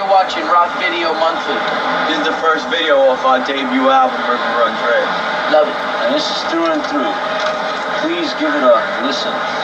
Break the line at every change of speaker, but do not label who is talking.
You're watching Rock Video Monthly.
This is the first video off our debut album, River Runs Red.
Love it.
And this is through and through. Please give it a listen.